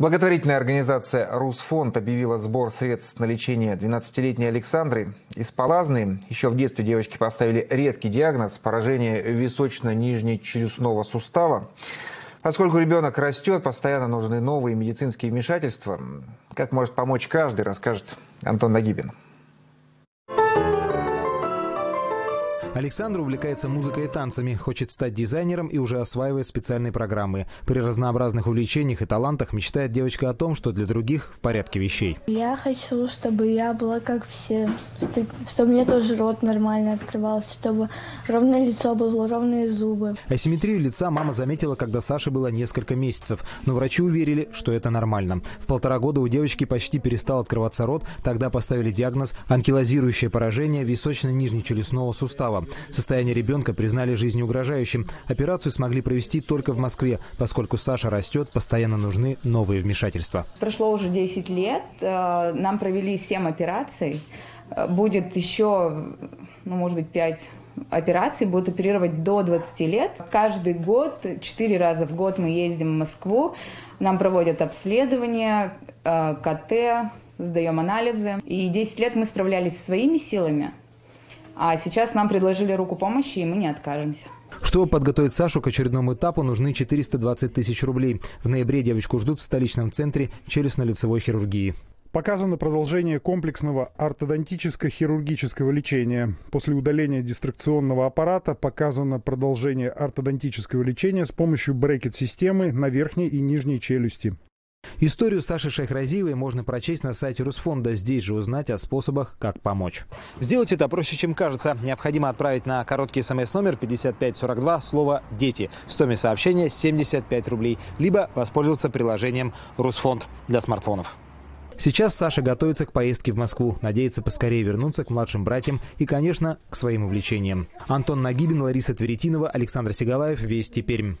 Благотворительная организация «Русфонд» объявила сбор средств на лечение 12-летней Александры. Из Палазны еще в детстве девочке поставили редкий диагноз – поражение височно-нижнечелюстного сустава. Поскольку ребенок растет, постоянно нужны новые медицинские вмешательства. Как может помочь каждый, расскажет Антон Нагибин. Александр увлекается музыкой и танцами, хочет стать дизайнером и уже осваивает специальные программы. При разнообразных увлечениях и талантах мечтает девочка о том, что для других в порядке вещей. Я хочу, чтобы я была как все, чтобы мне тоже рот нормально открывался, чтобы ровное лицо было, ровные зубы. Асимметрию лица мама заметила, когда Саше было несколько месяцев, но врачи уверили, что это нормально. В полтора года у девочки почти перестал открываться рот, тогда поставили диагноз анкилозирующее поражение височно-нижнечелюстного сустава. Состояние ребенка признали жизнеугрожающим. Операцию смогли провести только в Москве, поскольку Саша растет, постоянно нужны новые вмешательства. Прошло уже 10 лет, э, нам провели 7 операций. Э, будет еще, ну, может быть, 5 операций, будут оперировать до 20 лет. Каждый год, 4 раза в год мы ездим в Москву, нам проводят обследование, э, КТ, сдаем анализы. И 10 лет мы справлялись своими силами. А сейчас нам предложили руку помощи, и мы не откажемся. Чтобы подготовить Сашу к очередному этапу, нужны 420 тысяч рублей. В ноябре девочку ждут в столичном центре челюстно-лицевой хирургии. Показано продолжение комплексного ортодонтическо-хирургического лечения. После удаления дистракционного аппарата показано продолжение ортодонтического лечения с помощью брекет-системы на верхней и нижней челюсти. Историю Саши Шахразиевой можно прочесть на сайте Русфонда. Здесь же узнать о способах, как помочь. Сделать это проще, чем кажется. Необходимо отправить на короткий смс-номер 5542 слово «Дети». Стоимость сообщения 75 рублей. Либо воспользоваться приложением «Русфонд» для смартфонов. Сейчас Саша готовится к поездке в Москву. Надеется поскорее вернуться к младшим братьям и, конечно, к своим увлечениям. Антон Нагибин, Лариса Тверетинова, Александр Сигалаев, Вести Пермь.